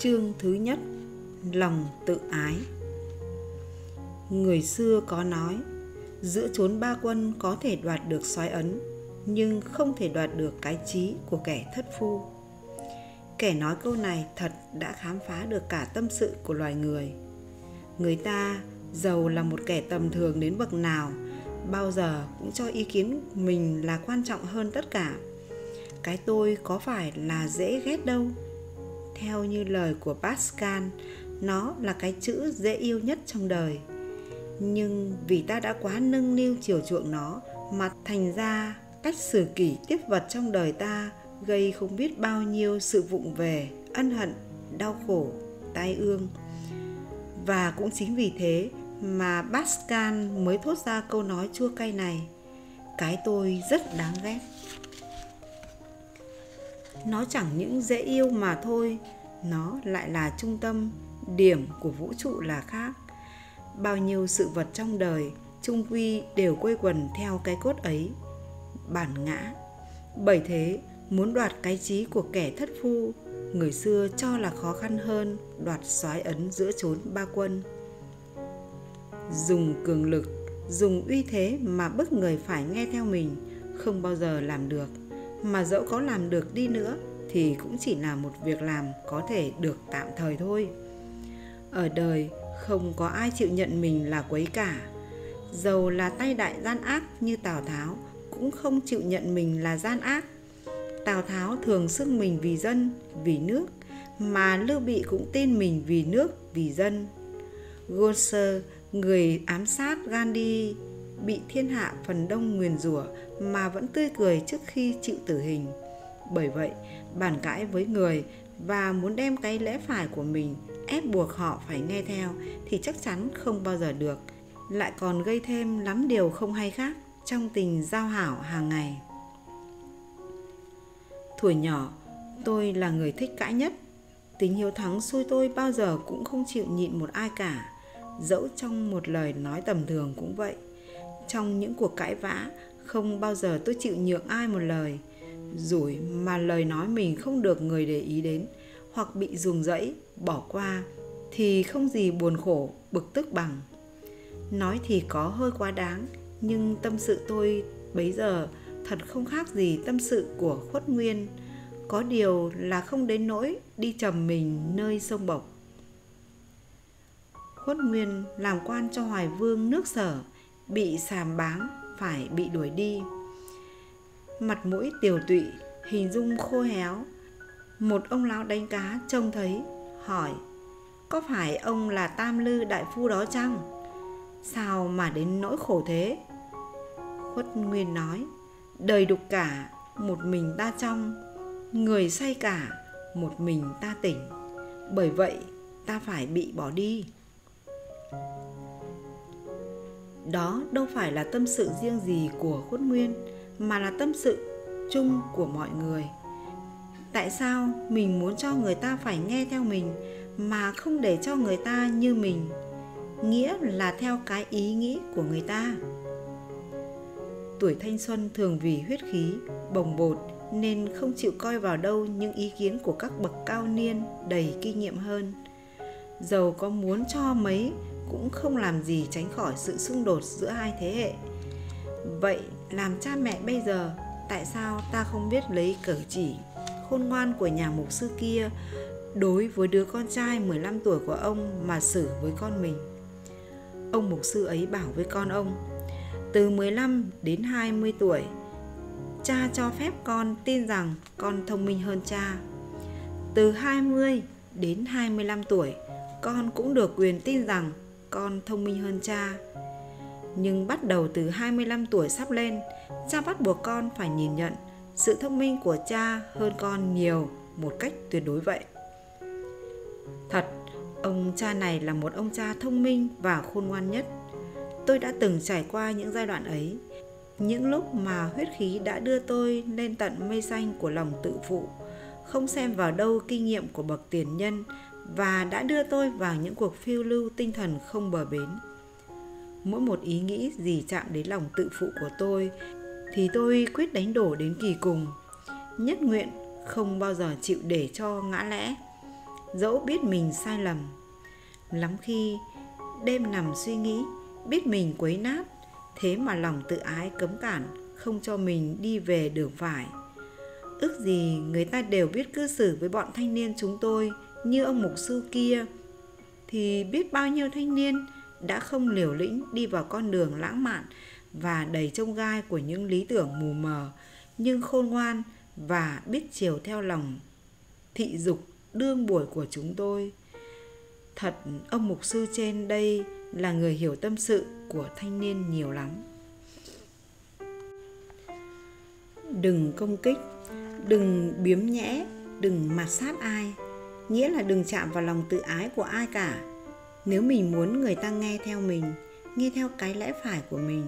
Chương thứ nhất, Lòng tự ái. Người xưa có nói, Giữa chốn ba quân có thể đoạt được soái ấn, Nhưng không thể đoạt được cái trí của kẻ thất phu. Kẻ nói câu này thật đã khám phá được cả tâm sự của loài người. Người ta giàu là một kẻ tầm thường đến bậc nào, Bao giờ cũng cho ý kiến mình là quan trọng hơn tất cả. Cái tôi có phải là dễ ghét đâu? Theo như lời của Pascal, nó là cái chữ dễ yêu nhất trong đời. Nhưng vì ta đã quá nâng niu chiều chuộng nó mà thành ra cách xử kỷ tiếp vật trong đời ta gây không biết bao nhiêu sự vụng về, ân hận, đau khổ, tai ương. Và cũng chính vì thế mà Pascal mới thốt ra câu nói chua cay này. Cái tôi rất đáng ghét nó chẳng những dễ yêu mà thôi, nó lại là trung tâm, điểm của vũ trụ là khác. Bao nhiêu sự vật trong đời trung quy đều quây quần theo cái cốt ấy. Bản ngã. Bởi thế, muốn đoạt cái trí của kẻ thất phu, người xưa cho là khó khăn hơn đoạt soái ấn giữa chốn ba quân. Dùng cường lực, dùng uy thế mà bức người phải nghe theo mình, không bao giờ làm được mà dẫu có làm được đi nữa thì cũng chỉ là một việc làm có thể được tạm thời thôi. Ở đời không có ai chịu nhận mình là quấy cả. Dầu là tay đại gian ác như tào tháo cũng không chịu nhận mình là gian ác. Tào tháo thường xưng mình vì dân vì nước mà lưu bị cũng tin mình vì nước vì dân. Gosser, người ám sát Gandhi, bị thiên hạ phần đông nguyền rủa mà vẫn tươi cười trước khi chịu tử hình. Bởi vậy, bàn cãi với người và muốn đem cái lẽ phải của mình ép buộc họ phải nghe theo thì chắc chắn không bao giờ được, lại còn gây thêm lắm điều không hay khác trong tình giao hảo hàng ngày. Tuổi nhỏ, tôi là người thích cãi nhất. Tính hiếu thắng xui tôi bao giờ cũng không chịu nhịn một ai cả, dẫu trong một lời nói tầm thường cũng vậy trong những cuộc cãi vã, không bao giờ tôi chịu nhượng ai một lời. Rủi mà lời nói mình không được người để ý đến, hoặc bị dùng dẫy bỏ qua, thì không gì buồn khổ, bực tức bằng. Nói thì có hơi quá đáng, nhưng tâm sự tôi bấy giờ thật không khác gì tâm sự của khuất nguyên. Có điều là không đến nỗi đi trầm mình nơi sông bộc. Khuất nguyên làm quan cho hoài vương nước sở bị sàm báng, phải bị đuổi đi. Mặt mũi tiều tụy, hình dung khô héo. Một ông lão đánh cá trông thấy, hỏi, có phải ông là tam lư đại phu đó chăng? Sao mà đến nỗi khổ thế? Khuất nguyên nói, đời đục cả, một mình ta trong, người say cả, một mình ta tỉnh. Bởi vậy, ta phải bị bỏ đi đó đâu phải là tâm sự riêng gì của khuất nguyên, mà là tâm sự chung của mọi người. Tại sao mình muốn cho người ta phải nghe theo mình, mà không để cho người ta như mình? Nghĩa là theo cái ý nghĩ của người ta. Tuổi thanh xuân thường vì huyết khí, bồng bột nên không chịu coi vào đâu những ý kiến của các bậc cao niên đầy kinh nghiệm hơn. Dầu có muốn cho mấy cũng không làm gì tránh khỏi sự xung đột giữa hai thế hệ vậy làm cha mẹ bây giờ tại sao ta không biết lấy cử chỉ khôn ngoan của nhà mục sư kia đối với đứa con trai 15 tuổi của ông mà xử với con mình. Ông mục sư ấy bảo với con ông, từ 15 đến 20 tuổi, cha cho phép con tin rằng con thông minh hơn cha. Từ 20 đến 25 tuổi, con cũng được quyền tin rằng con thông minh hơn cha. Nhưng bắt đầu từ 25 tuổi sắp lên, cha bắt buộc con phải nhìn nhận sự thông minh của cha hơn con nhiều một cách tuyệt đối vậy. Thật, ông cha này là một ông cha thông minh và khôn ngoan nhất. Tôi đã từng trải qua những giai đoạn ấy, những lúc mà huyết khí đã đưa tôi lên tận mây xanh của lòng tự phụ, không xem vào đâu kinh nghiệm của bậc tiền nhân và đã đưa tôi vào những cuộc phiêu lưu tinh thần không bờ bến. Mỗi một ý nghĩ gì chạm đến lòng tự phụ của tôi, thì tôi quyết đánh đổ đến kỳ cùng. Nhất nguyện không bao giờ chịu để cho ngã lẽ. dẫu biết mình sai lầm, lắm khi đêm nằm suy nghĩ, biết mình quấy nát, thế mà lòng tự ái cấm cản, không cho mình đi về đường phải ước gì người ta đều biết cư xử với bọn thanh niên chúng tôi như ông mục sư kia, thì biết bao nhiêu thanh niên đã không liều lĩnh đi vào con đường lãng mạn và đầy trông gai của những lý tưởng mù mờ, nhưng khôn ngoan và biết chiều theo lòng thị dục đương buổi của chúng tôi. Thật, ông mục sư trên đây là người hiểu tâm sự của thanh niên nhiều lắm. Đừng công kích, đừng biếm nhẽ, đừng mạt sát ai nghĩa là đừng chạm vào lòng tự ái của ai cả. Nếu mình muốn người ta nghe theo mình, nghe theo cái lẽ phải của mình.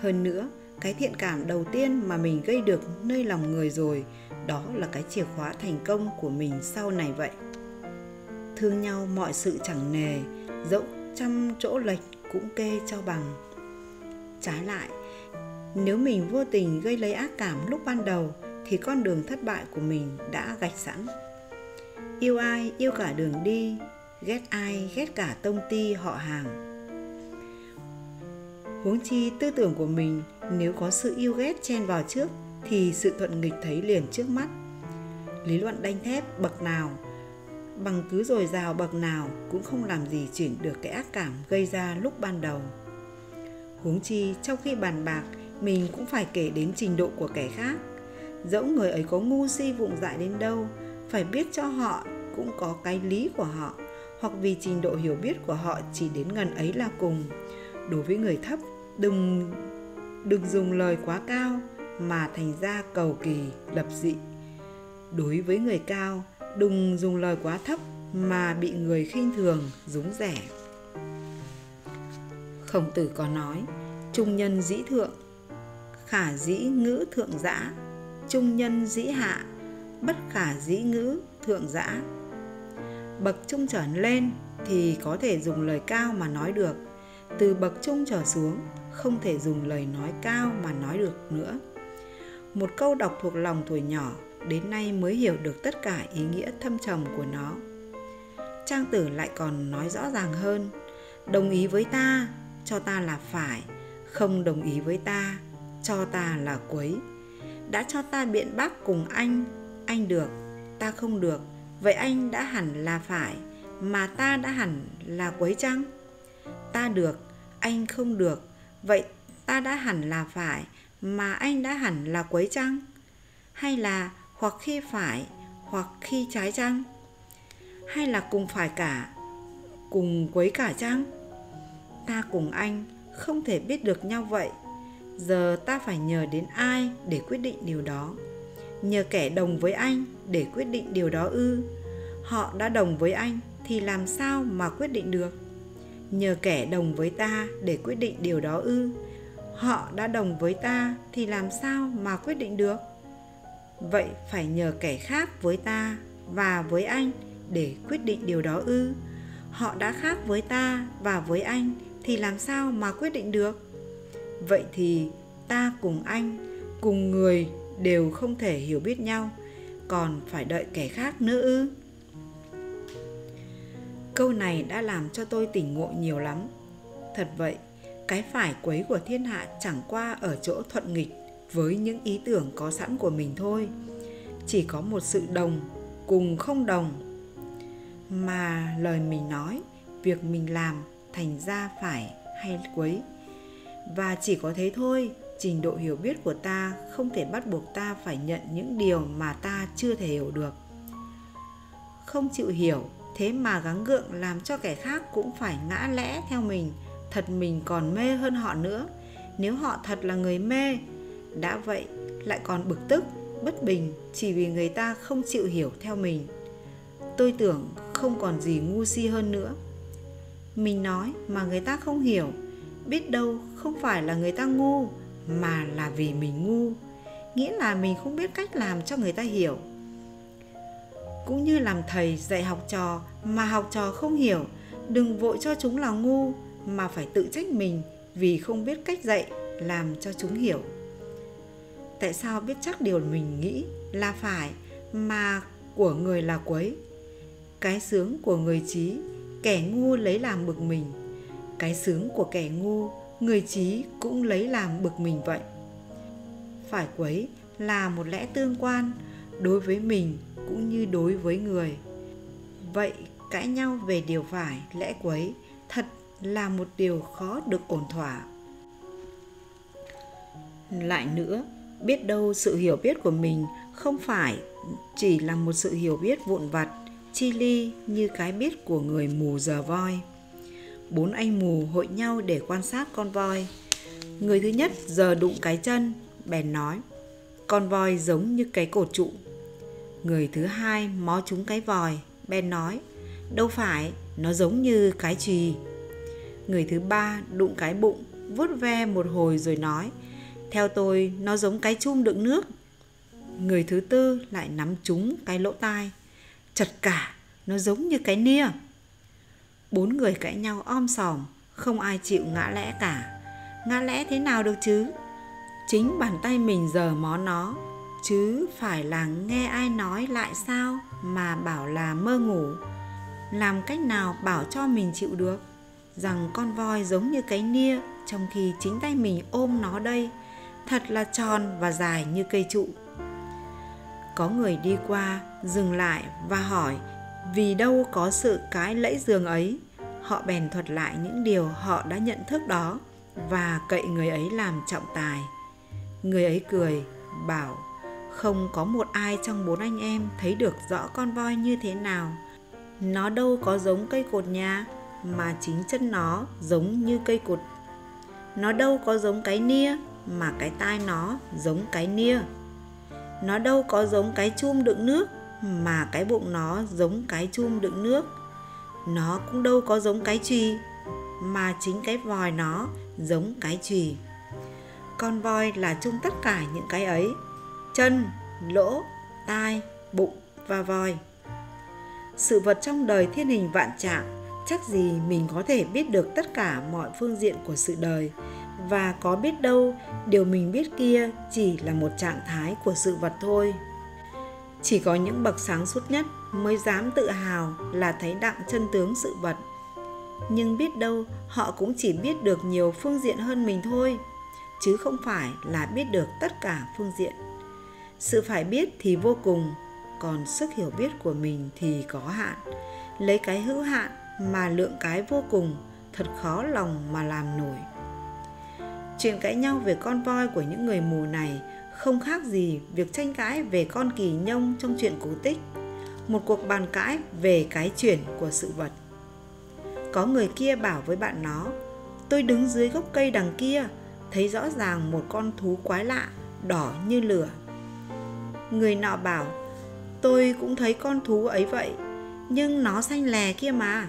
Hơn nữa, cái thiện cảm đầu tiên mà mình gây được nơi lòng người rồi, đó là cái chìa khóa thành công của mình sau này vậy. Thương nhau mọi sự chẳng nề, dẫu trăm chỗ lệch cũng kê cho bằng. Trái lại, nếu mình vô tình gây lấy ác cảm lúc ban đầu, thì con đường thất bại của mình đã gạch sẵn yêu ai, yêu cả đường đi, ghét ai, ghét cả tông ty họ hàng. Huống chi tư tưởng của mình, nếu có sự yêu ghét chen vào trước, thì sự thuận nghịch thấy liền trước mắt. Lý luận đanh thép, bậc nào, bằng cứ dồi dào bậc nào, cũng không làm gì chuyển được cái ác cảm gây ra lúc ban đầu. Huống chi, trong khi bàn bạc, mình cũng phải kể đến trình độ của kẻ khác. Dẫu người ấy có ngu si vụng dại đến đâu, phải biết cho họ cũng có cái lý của họ, hoặc vì trình độ hiểu biết của họ chỉ đến gần ấy là cùng. Đối với người thấp, đừng đừng dùng lời quá cao mà thành ra cầu kỳ, lập dị. Đối với người cao, đừng dùng lời quá thấp mà bị người khinh thường dúng rẻ. Khổng tử có nói, trung nhân dĩ thượng, khả dĩ ngữ thượng giã. Trung nhân dĩ hạ, bất khả dĩ ngữ thượng giã bậc trung trở lên thì có thể dùng lời cao mà nói được. Từ bậc trung trở xuống, không thể dùng lời nói cao mà nói được nữa. Một câu đọc thuộc lòng tuổi nhỏ, đến nay mới hiểu được tất cả ý nghĩa thâm trầm của nó. Trang tử lại còn nói rõ ràng hơn, đồng ý với ta, cho ta là phải, không đồng ý với ta, cho ta là quấy. Đã cho ta biện bác cùng anh anh được, ta không được vậy anh đã hẳn là phải, mà ta đã hẳn là quấy chăng? Ta được, anh không được. Vậy ta đã hẳn là phải, mà anh đã hẳn là quấy chăng? Hay là hoặc khi phải, hoặc khi trái chăng? Hay là cùng phải cả, cùng quấy cả chăng? Ta cùng anh không thể biết được nhau vậy. Giờ ta phải nhờ đến ai để quyết định điều đó? Nhờ kẻ đồng với anh để quyết định điều đó ư. Họ đã đồng với anh thì làm sao mà quyết định được? Nhờ kẻ đồng với ta để quyết định điều đó ư. Họ đã đồng với ta thì làm sao mà quyết định được? Vậy phải nhờ kẻ khác với ta và với anh để quyết định điều đó ư. Họ đã khác với ta và với anh thì làm sao mà quyết định được? Vậy thì ta cùng anh, cùng người đều không thể hiểu biết nhau, còn phải đợi kẻ khác nữa ư? Câu này đã làm cho tôi tỉnh ngộ nhiều lắm. Thật vậy, cái phải quấy của thiên hạ chẳng qua ở chỗ thuận nghịch với những ý tưởng có sẵn của mình thôi. Chỉ có một sự đồng cùng không đồng. Mà lời mình nói, việc mình làm thành ra phải hay quấy. Và chỉ có thế thôi trình độ hiểu biết của ta không thể bắt buộc ta phải nhận những điều mà ta chưa thể hiểu được. Không chịu hiểu, thế mà gắng gượng làm cho kẻ khác cũng phải ngã lẽ theo mình, thật mình còn mê hơn họ nữa. Nếu họ thật là người mê, đã vậy lại còn bực tức, bất bình chỉ vì người ta không chịu hiểu theo mình. Tôi tưởng không còn gì ngu si hơn nữa. Mình nói mà người ta không hiểu, biết đâu không phải là người ta ngu mà là vì mình ngu, nghĩa là mình không biết cách làm cho người ta hiểu. Cũng như làm thầy dạy học trò mà học trò không hiểu, đừng vội cho chúng là ngu mà phải tự trách mình vì không biết cách dạy làm cho chúng hiểu. Tại sao biết chắc điều mình nghĩ là phải mà của người là quấy? Cái sướng của người trí, kẻ ngu lấy làm bực mình. Cái sướng của kẻ ngu người trí cũng lấy làm bực mình vậy. Phải quấy là một lẽ tương quan, đối với mình cũng như đối với người. Vậy cãi nhau về điều phải, lẽ quấy thật là một điều khó được ổn thỏa. Lại nữa, biết đâu sự hiểu biết của mình không phải chỉ là một sự hiểu biết vụn vặt, chi ly như cái biết của người mù giờ voi bốn anh mù hội nhau để quan sát con voi. Người thứ nhất giờ đụng cái chân, bèn nói, con voi giống như cái cột trụ. Người thứ hai mó trúng cái vòi, bèn nói, đâu phải, nó giống như cái chì. Người thứ ba đụng cái bụng, vuốt ve một hồi rồi nói, theo tôi, nó giống cái chum đựng nước. Người thứ tư lại nắm trúng cái lỗ tai, chật cả, nó giống như cái nia bốn người cãi nhau om sòm, không ai chịu ngã lẽ cả. Ngã lẽ thế nào được chứ? Chính bàn tay mình giờ mó nó, chứ phải là nghe ai nói lại sao mà bảo là mơ ngủ. Làm cách nào bảo cho mình chịu được? Rằng con voi giống như cái nia trong khi chính tay mình ôm nó đây, thật là tròn và dài như cây trụ. Có người đi qua, dừng lại và hỏi vì đâu có sự cái lẫy giường ấy, họ bèn thuật lại những điều họ đã nhận thức đó và cậy người ấy làm trọng tài. Người ấy cười, bảo, không có một ai trong bốn anh em thấy được rõ con voi như thế nào. Nó đâu có giống cây cột nhà, mà chính chân nó giống như cây cột. Nó đâu có giống cái nia, mà cái tai nó giống cái nia. Nó đâu có giống cái chum đựng nước mà cái bụng nó giống cái chum đựng nước. Nó cũng đâu có giống cái chùy mà chính cái vòi nó giống cái chùy con voi là chung tất cả những cái ấy, chân, lỗ, tai, bụng và vòi. Sự vật trong đời thiên hình vạn trạng, chắc gì mình có thể biết được tất cả mọi phương diện của sự đời. Và có biết đâu, điều mình biết kia chỉ là một trạng thái của sự vật thôi chỉ có những bậc sáng suốt nhất mới dám tự hào là thấy đặng chân tướng sự vật. Nhưng biết đâu họ cũng chỉ biết được nhiều phương diện hơn mình thôi, chứ không phải là biết được tất cả phương diện. Sự phải biết thì vô cùng, còn sức hiểu biết của mình thì có hạn. Lấy cái hữu hạn mà lượng cái vô cùng, thật khó lòng mà làm nổi. Chuyện cãi nhau về con voi của những người mù này không khác gì việc tranh cãi về con kỳ nhông trong chuyện cổ tích, một cuộc bàn cãi về cái chuyển của sự vật. Có người kia bảo với bạn nó, tôi đứng dưới gốc cây đằng kia, thấy rõ ràng một con thú quái lạ, đỏ như lửa. Người nọ bảo, tôi cũng thấy con thú ấy vậy, nhưng nó xanh lè kia mà.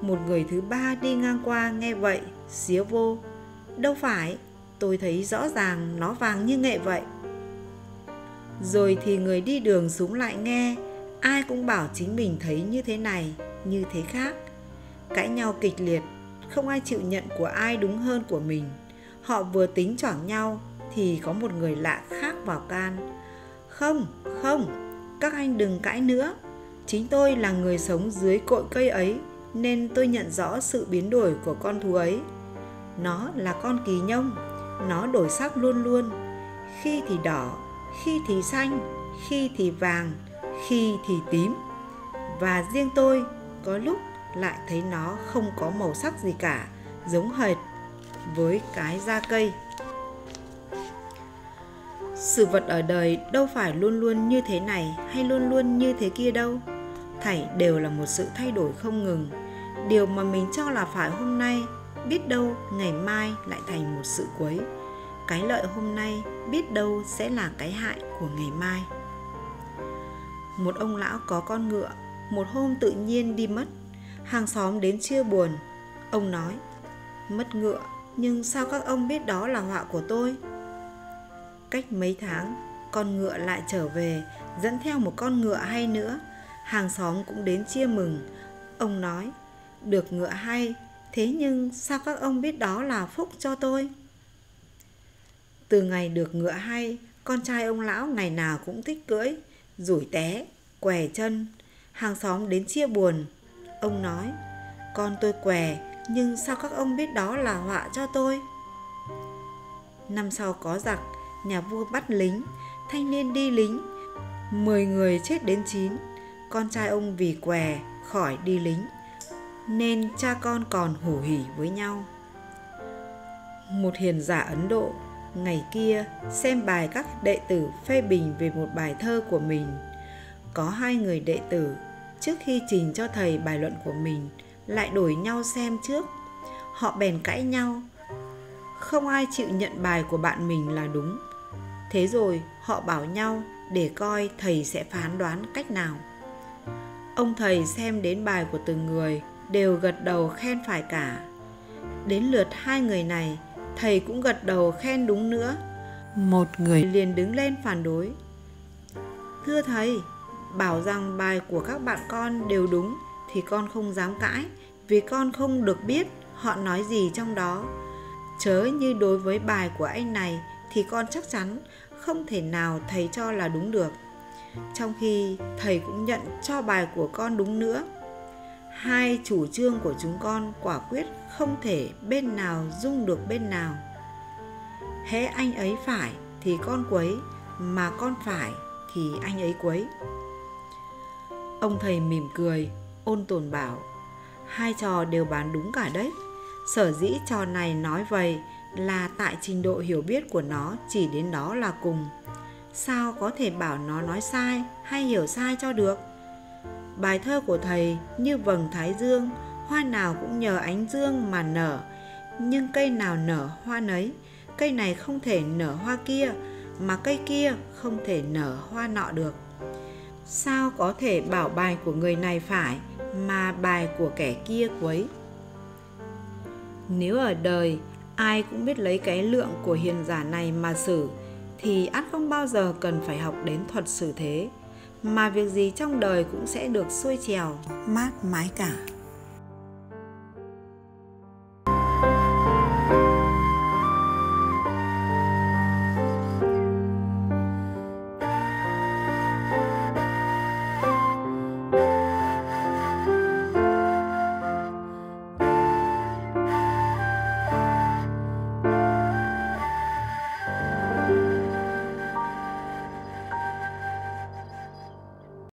Một người thứ ba đi ngang qua nghe vậy, xía vô, đâu phải tôi thấy rõ ràng nó vàng như nghệ vậy. Rồi thì người đi đường xuống lại nghe, ai cũng bảo chính mình thấy như thế này, như thế khác. Cãi nhau kịch liệt, không ai chịu nhận của ai đúng hơn của mình. Họ vừa tính chỏng nhau thì có một người lạ khác vào can. Không không, các anh đừng cãi nữa. Chính tôi là người sống dưới cội cây ấy, nên tôi nhận rõ sự biến đổi của con thú ấy. Nó là con kỳ nhông nó đổi sắc luôn luôn. Khi thì đỏ, khi thì xanh, khi thì vàng, khi thì tím. Và riêng tôi có lúc lại thấy nó không có màu sắc gì cả, giống hệt với cái da cây. Sự vật ở đời đâu phải luôn luôn như thế này hay luôn luôn như thế kia đâu. Thảy đều là một sự thay đổi không ngừng. Điều mà mình cho là phải hôm nay biết đâu ngày mai lại thành một sự quấy. Cái lợi hôm nay biết đâu sẽ là cái hại của ngày mai. Một ông lão có con ngựa, một hôm tự nhiên đi mất. Hàng xóm đến chia buồn. Ông nói, mất ngựa, nhưng sao các ông biết đó là họa của tôi? Cách mấy tháng, con ngựa lại trở về, dẫn theo một con ngựa hay nữa. Hàng xóm cũng đến chia mừng. Ông nói, được ngựa hay thế nhưng sao các ông biết đó là phúc cho tôi từ ngày được ngựa hay con trai ông lão ngày nào cũng thích cưỡi rủi té què chân hàng xóm đến chia buồn. Ông nói, con tôi què, nhưng sao các ông biết đó là họa cho tôi? Năm sau có giặc, nhà vua bắt lính, thanh niên đi lính, 10 người chết đến 9, con trai ông vì què khỏi đi lính, nên cha con còn hủ hỉ với nhau. Một hiền giả Ấn Độ ngày kia xem bài các đệ tử phê bình về một bài thơ của mình. Có hai người đệ tử, trước khi trình cho thầy bài luận của mình, lại đổi nhau xem trước. Họ bèn cãi nhau. Không ai chịu nhận bài của bạn mình là đúng. Thế rồi họ bảo nhau để coi thầy sẽ phán đoán cách nào. Ông thầy xem đến bài của từng người đều gật đầu khen phải cả. Đến lượt hai người này, thầy cũng gật đầu khen đúng nữa. Một người liền đứng lên phản đối. Thưa thầy, bảo rằng bài của các bạn con đều đúng thì con không dám cãi vì con không được biết họ nói gì trong đó. Chớ như đối với bài của anh này thì con chắc chắn không thể nào thầy cho là đúng được. Trong khi thầy cũng nhận cho bài của con đúng nữa hai chủ trương của chúng con quả quyết không thể bên nào dung được bên nào. Hễ anh ấy phải thì con quấy, mà con phải thì anh ấy quấy. Ông thầy mỉm cười, ôn tồn bảo, hai trò đều bán đúng cả đấy. Sở dĩ trò này nói vậy là tại trình độ hiểu biết của nó chỉ đến đó là cùng. Sao có thể bảo nó nói sai hay hiểu sai cho được? Bài thơ của thầy như vầng thái dương, hoa nào cũng nhờ ánh dương mà nở. Nhưng cây nào nở hoa nấy? Cây này không thể nở hoa kia, mà cây kia không thể nở hoa nọ được. Sao có thể bảo bài của người này phải, mà bài của kẻ kia quấy? Nếu ở đời, ai cũng biết lấy cái lượng của hiền giả này mà xử, thì ắt không bao giờ cần phải học đến thuật xử thế mà việc gì trong đời cũng sẽ được xuôi trèo mát mái cả.